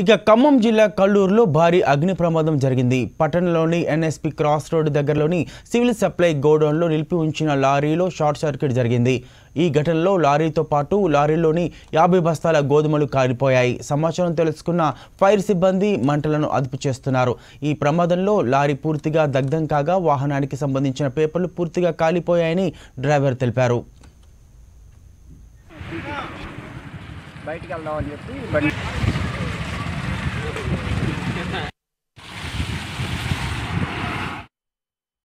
ఇక ఖమ్మం జిల్లా కల్లూరులో భారీ అగ్ని ప్రమాదం జరిగింది. పట్టణంలోని ఎన్ఎస్పి క్రాస్ రోడ్ దగ్గరలోని సివిల్ సప్లై గోడౌన్లో నిలిపి ఉంచిన లారీలో షార్ట్ సర్క్యూట్ జరిగింది. ఈ ఘటనలో లారీతో పాటు లారీలోని యాభై బస్తాల గోధుమలు కాలిపోయాయి సమాచారం తెలుసుకున్న ఫైర్ సిబ్బంది మంటలను అదుపు చేస్తున్నారు. ఈ ప్రమాదంలో లారీ పూర్తిగా దగ్ధం కాగా వాహనానికి సంబంధించిన పేపర్లు పూర్తిగా కాలిపోయాయని డ్రైవర్ తెలిపారు. బయటికి వెళ్దామని చెప్పి